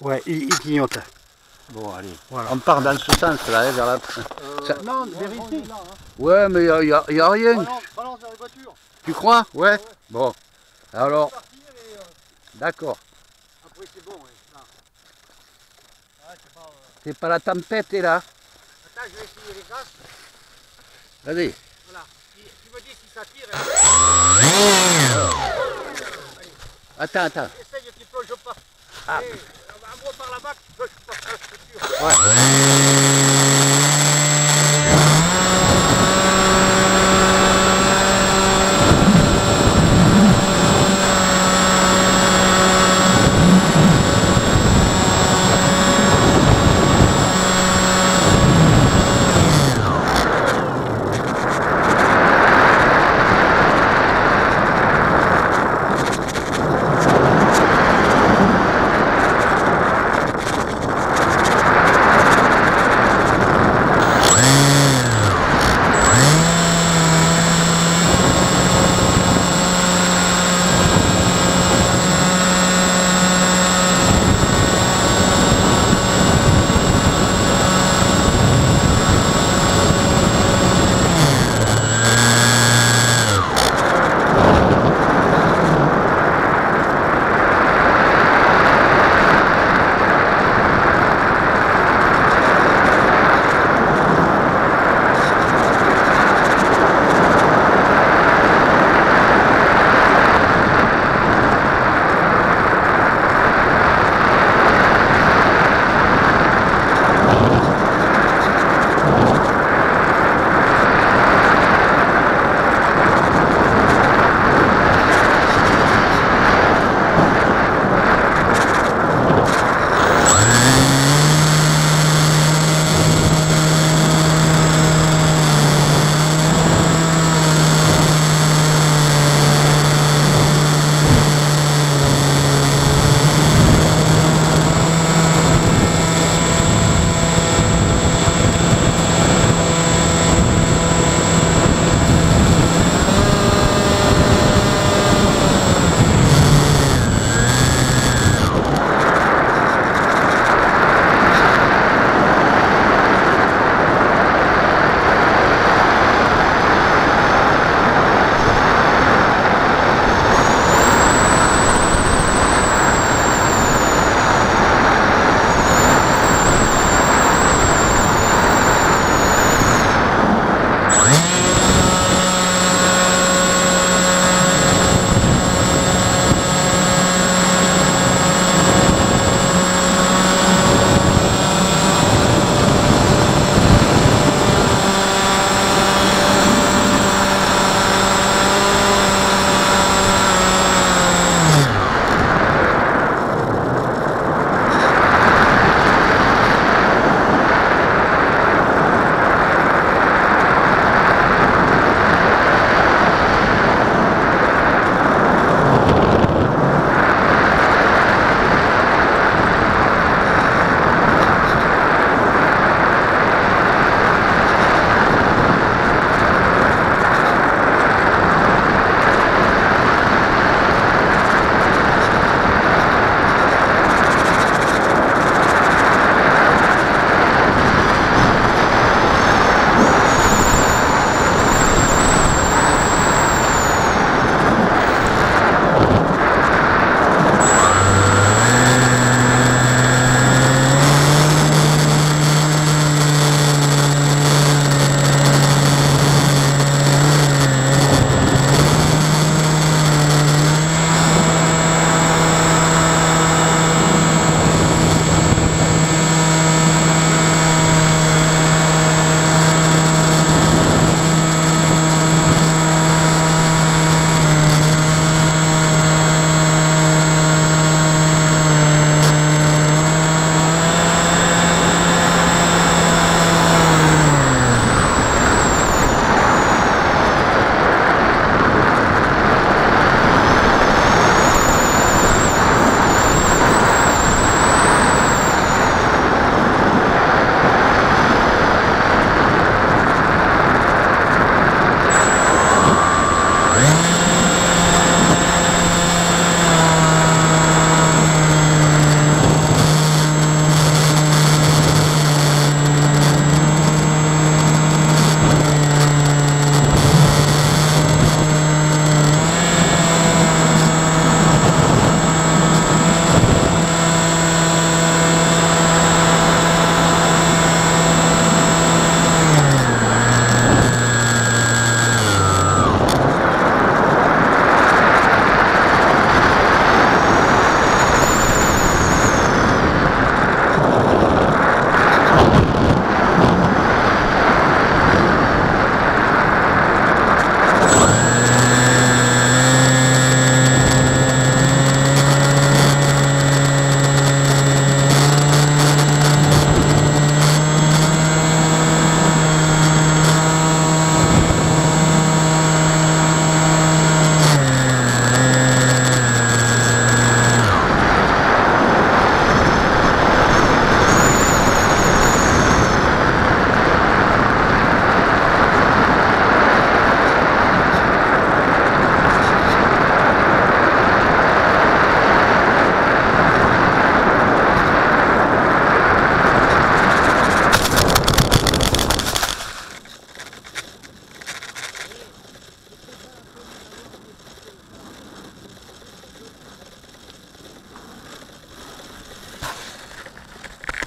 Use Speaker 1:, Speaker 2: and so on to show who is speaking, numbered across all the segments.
Speaker 1: Ouais, il, il clignote.
Speaker 2: Bon, allez.
Speaker 1: Voilà.
Speaker 2: On part dans ce sens-là, hein, vers la... Ça-
Speaker 1: non, vérité.
Speaker 2: Ouais, mais il n'y a, y a- y a rien.
Speaker 1: Balance, balance dans les voitures.
Speaker 2: Tu crois? Ouais. Bon. Alors,
Speaker 1: euh,
Speaker 2: d'accord.
Speaker 1: après c'est bon. ouais. Ah. Ouais, c'est pas, euh,
Speaker 2: C'est pas la tempête, est là
Speaker 1: Attends, je vais essayer les gaz.
Speaker 2: Vas-y.
Speaker 1: Voilà. Tu, tu me dis si ça tire.
Speaker 2: Attends, attends.
Speaker 1: Essaye, tu plonges pas.
Speaker 2: Ah.
Speaker 1: Et, euh,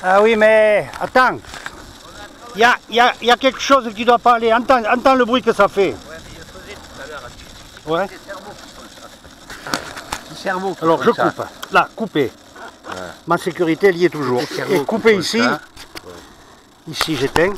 Speaker 1: Ah oui, mais attends. Il y a, y a- y a quelque chose qui doit pas aller. Entends, entends le bruit que ça fait.
Speaker 2: Ouais, mais je faisais tout à l'heure.
Speaker 1: Ouais.
Speaker 2: Cerveau
Speaker 1: Alors je
Speaker 2: ça.
Speaker 1: coupe. Là, couper. Ma sécurité elle y est toujours. Et couper ici. Ici j'éteins.